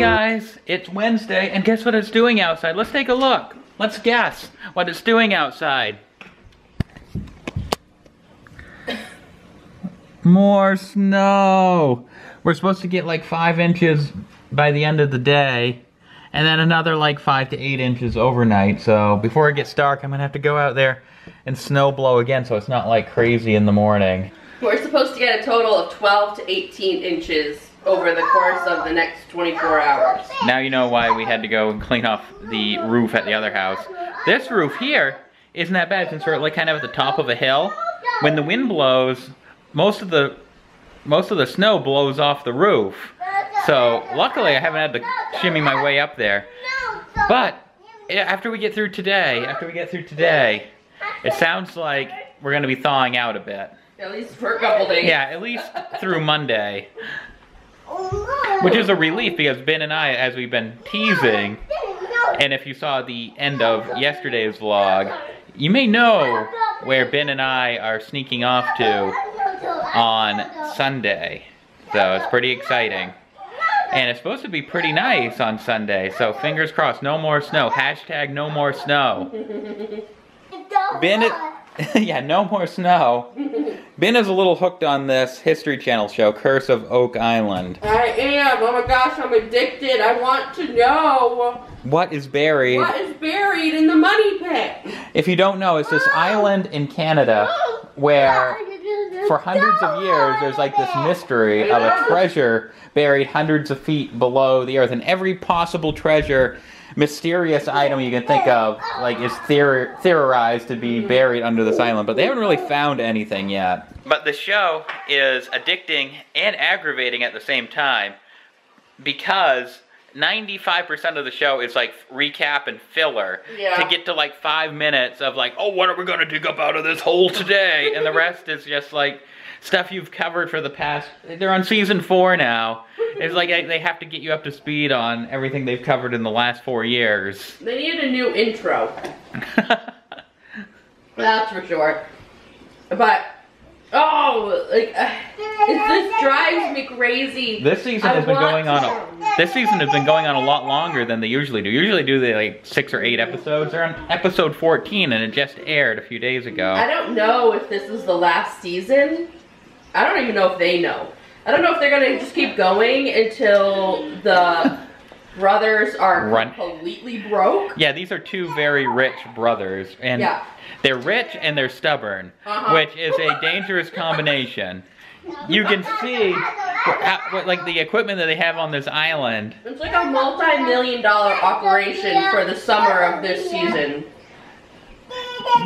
guys, it's Wednesday, and guess what it's doing outside? Let's take a look. Let's guess what it's doing outside. More snow. We're supposed to get like five inches by the end of the day, and then another like five to eight inches overnight. So before it gets dark, I'm gonna have to go out there and snow blow again so it's not like crazy in the morning. We're supposed to get a total of 12 to 18 inches over the course of the next 24 hours. Now you know why we had to go and clean off the roof at the other house. This roof here isn't that bad since we're like kind of at the top of a hill. When the wind blows, most of the most of the snow blows off the roof. So luckily I haven't had to shimmy my way up there. But eh, after we get through today, after we get through today, it sounds like we're gonna be thawing out a bit. At least for a couple days. Yeah, at least through Monday. Which is a relief because Bin and I, as we've been teasing, and if you saw the end of yesterday's vlog, you may know where Bin and I are sneaking off to on Sunday. So it's pretty exciting. And it's supposed to be pretty nice on Sunday, so fingers crossed, no more snow. Hashtag no more snow. Bin, yeah, no more snow. Bin is a little hooked on this History Channel show, Curse of Oak Island. I am. Oh my gosh, I'm addicted. I want to know what is buried. What is buried in the money pit? If you don't know, it's this ah! island in Canada where for hundreds of years there's like this mystery of a treasure buried hundreds of feet below the earth and every possible treasure mysterious item you can think of, like, is theor theorized to be buried under this island, but they haven't really found anything yet. But the show is addicting and aggravating at the same time because 95% of the show is like recap and filler yeah. to get to like five minutes of like, oh, what are we gonna dig up out of this hole today? and the rest is just like stuff you've covered for the past, they're on season four now. It's like they have to get you up to speed on everything they've covered in the last four years. They need a new intro. That's for sure. But, oh, like, uh, this drives me crazy. This season I has been going on, a, this season has been going on a lot longer than they usually do. Usually do they like six or eight episodes. They're on episode 14 and it just aired a few days ago. I don't know if this is the last season. I don't even know if they know. I don't know if they're gonna just keep going until the brothers are Run. completely broke. Yeah, these are two very rich brothers, and yeah. they're rich and they're stubborn, uh -huh. which is a dangerous combination. You can see, like the equipment that they have on this island. It's like a multi-million dollar operation for the summer of this season.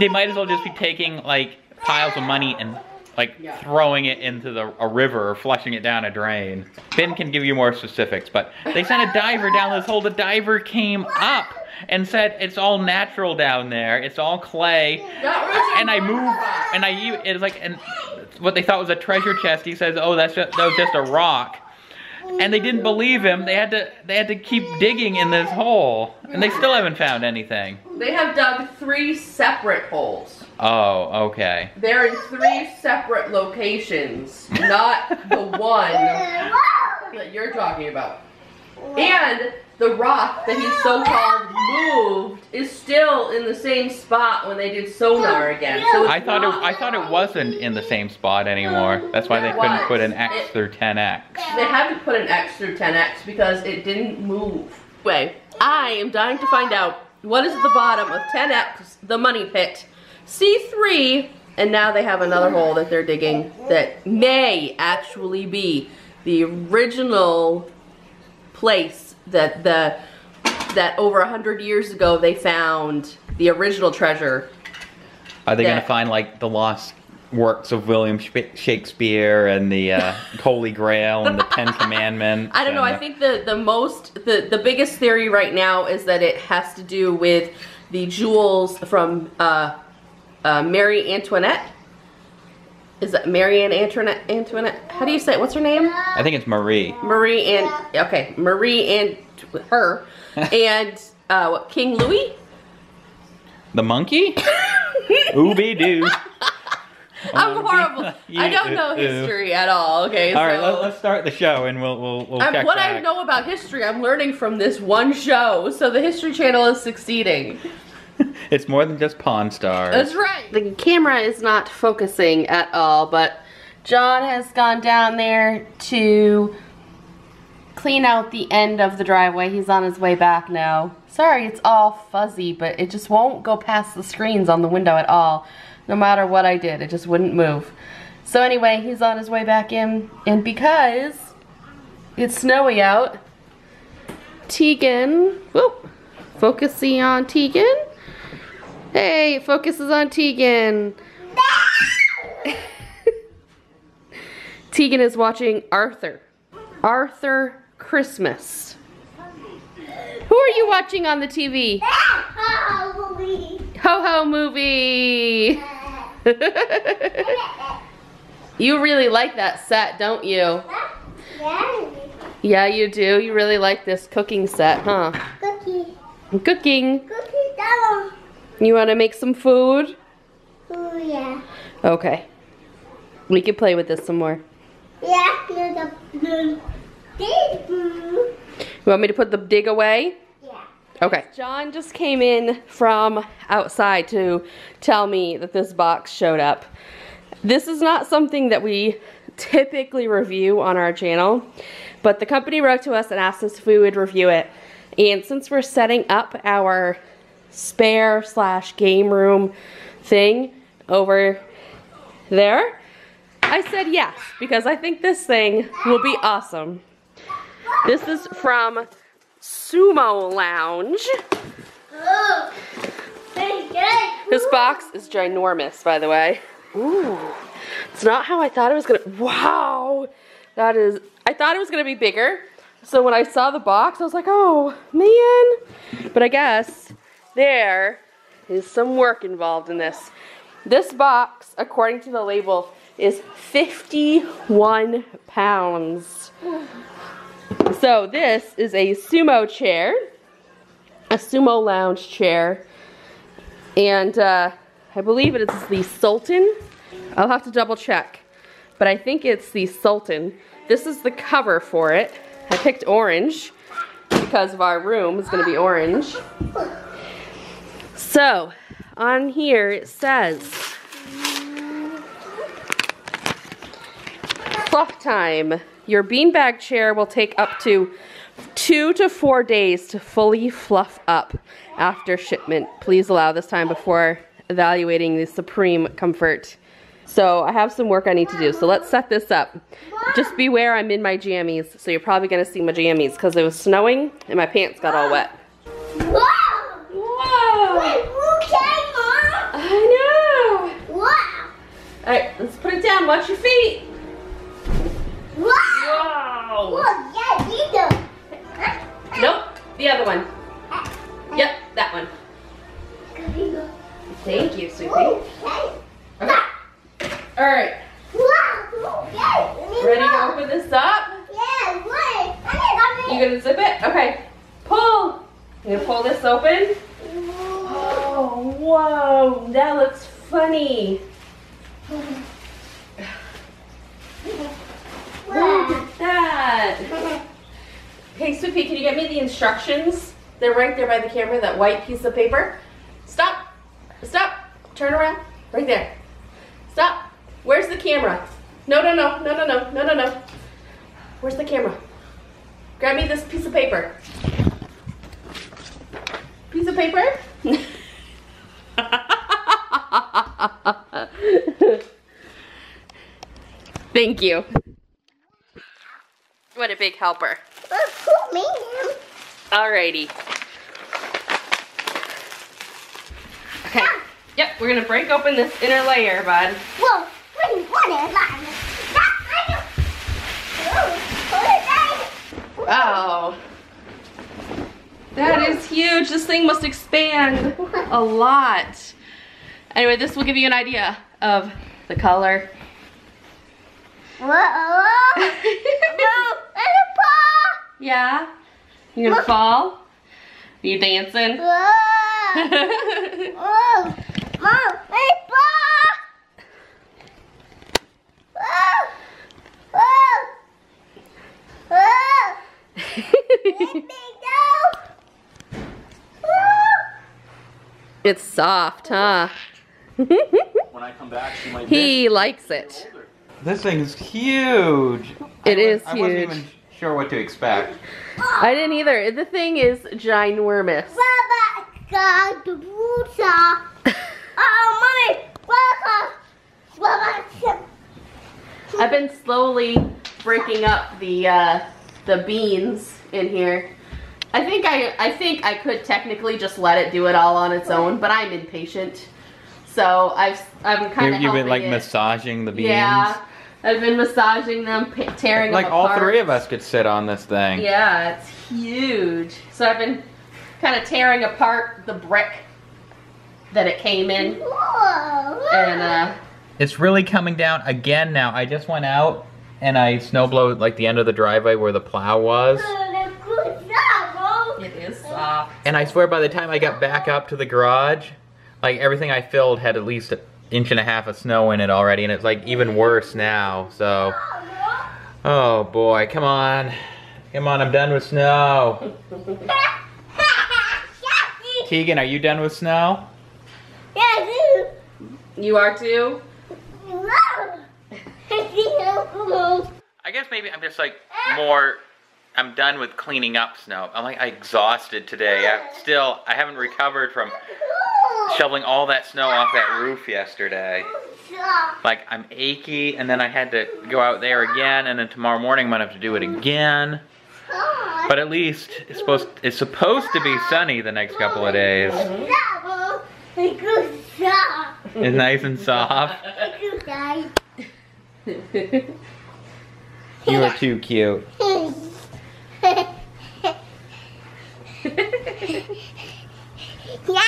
They might as well just be taking like piles of money and like yeah. throwing it into the, a river or flushing it down a drain. Bin can give you more specifics, but they sent a diver down this hole. The diver came up and said it's all natural down there. It's all clay. And I moved, and I it's like and what they thought was a treasure chest. He says, "Oh, that's just, that was just a rock." And they didn't believe him. They had to they had to keep digging in this hole, and they still haven't found anything. They have dug three separate holes. Oh, okay. They're in three separate locations, not the one that you're talking about. And the rock that he so-called moved is still in the same spot when they did sonar again. So I thought it, I thought it wasn't in the same spot anymore. That's why they couldn't put an X it, through 10X. They haven't put an X through 10X because it didn't move. Wait, I am dying to find out what is at the bottom of 10X, the money pit. C3, and now they have another hole that they're digging that may actually be the original place that the that over a hundred years ago they found the original treasure. Are they going to find like the lost works of William Shakespeare and the uh, Holy Grail and the Ten Commandments? I don't know. I think the the most the the biggest theory right now is that it has to do with the jewels from uh, uh, Mary Antoinette. Is that Marianne Antoinette? Antoinette? How do you say it? What's her name? I think it's Marie. Marie and okay, Marie and her and uh, what, King Louis. The monkey? Ooby doo. I'm horrible. I don't know history at all. Okay, All right, so let, let's start the show and we'll we'll, we'll what I know about history, I'm learning from this one show. So the History Channel is succeeding. It's more than just Pawn Stars. That's right. The camera is not focusing at all, but Jon has gone down there to clean out the end of the driveway. He's on his way back now. Sorry, it's all fuzzy, but it just won't go past the screens on the window at all. No matter what I did, it just wouldn't move. So anyway, he's on his way back in, and because it's snowy out, Teagan, whoop, focusing on Teagan. Hey, it focuses on Teagan. Teagan is watching Arthur. Arthur Christmas. Who are you watching on the TV? Ho Ho movie. you really like that set, don't you? Yeah, you do. You really like this cooking set, huh? Cookie. Cooking. Cookie down. You want to make some food? Oh yeah. Okay. We can play with this some more. Yeah, you're the blue. This blue. You want me to put the dig away? Yeah. Okay. Jon just came in from outside to tell me that this box showed up. This is not something that we typically review on our channel, but the company wrote to us and asked us if we would review it. And since we're setting up our spare slash game room thing over there, I said yes because I think this thing will be awesome. This is from Sumo Lounge. This box is ginormous, by the way. Ooh, it's not how I thought it was gonna. Wow, that is. I thought it was gonna be bigger. So when I saw the box, I was like, oh man. But I guess there is some work involved in this. This box, according to the label, is 51 pounds. So this is a sumo chair, a sumo lounge chair, and uh, I believe it is the Sultan. I'll have to double check, but I think it's the Sultan. This is the cover for it. I picked orange because of our room is going to be orange. So on here it says fluff time. Your beanbag chair will take up to two to four days to fully fluff up after shipment. Please allow this time before evaluating the supreme comfort. So I have some work I need to do. So let's set this up. Just beware I'm in my jammies. So you're probably gonna see my jammies because it was snowing and my pants got all wet. Watch your feet. Wow. Wow. Nope, the other one. Yep, that one. Thank you, sweetie. The instructions? They're right there by the camera, that white piece of paper. Stop. Stop. Turn around. Right there. Stop. Where's the camera? No, no, no, no, no, no, no, no, no. Where's the camera? Grab me this piece of paper. Piece of paper? Thank you. What a big helper. Put me in. Alrighty. Okay. Ah! Yep, we're gonna break open this inner layer, bud. Whoa, what is that? That Oh, that? Wow. That is huge. This thing must expand a lot. Anyway, this will give you an idea of the color. Whoa, whoa. Whoa, it's a paw. Yeah? You gonna fall? Are you dancing? Whoa. Whoa. Mom, it's a it's soft, huh? When I come back, she might He likes it. This thing is huge. It I is was, I wasn't huge. Even sure what to expect. I didn't either. The thing is ginormous. Baba got the pizza. Oh, mommy, Baba, Baba, I've been slowly breaking up the uh, the beans in here. I think I I think I could technically just let it do it all on its own, but I'm impatient. So I've I'm kind of you've been like it. massaging the beans. Yeah, I've been massaging them, tearing Like them all three of us could sit on this thing. Yeah, it's huge. So I've been kind of tearing apart the brick that it came in, and uh, It's really coming down again now. I just went out and I snowblowed like the end of the driveway where the plow was. it is soft. And I swear by the time I got back up to the garage, like everything I filled had at least an inch and a half of snow in it already, and it's like even worse now. So, oh boy, come on. Come on, I'm done with snow. Teagan, are you done with snow? Yes. You are too. I guess maybe I'm just like more. I'm done with cleaning up snow. I'm like exhausted today. I still I haven't recovered from shoveling all that snow off that roof yesterday. Like I'm achy, and then I had to go out there again, and then tomorrow morning I'm gonna have to do it again. But at least it's supposed it's supposed to be sunny the next couple of days. It's nice and soft. You are too cute. Yeah.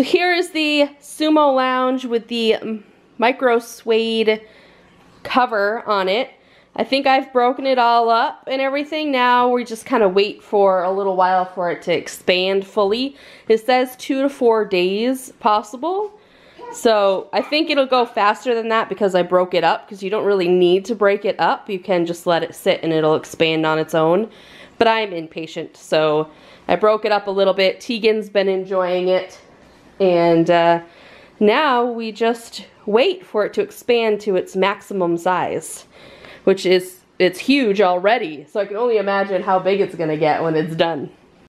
So here is the sumo lounge with the micro suede cover on it. I think I've broken it all up and everything. Now we just kind of wait for a little while for it to expand fully. It says two to four days possible. So I think it'll go faster than that because I broke it up because you don't really need to break it up. You can just let it sit and it'll expand on its own. But I'm impatient, so I broke it up a little bit. Teagan's been enjoying it. And uh, now we just wait for it to expand to its maximum size, which is, it's huge already. So I can only imagine how big it's gonna get when it's done.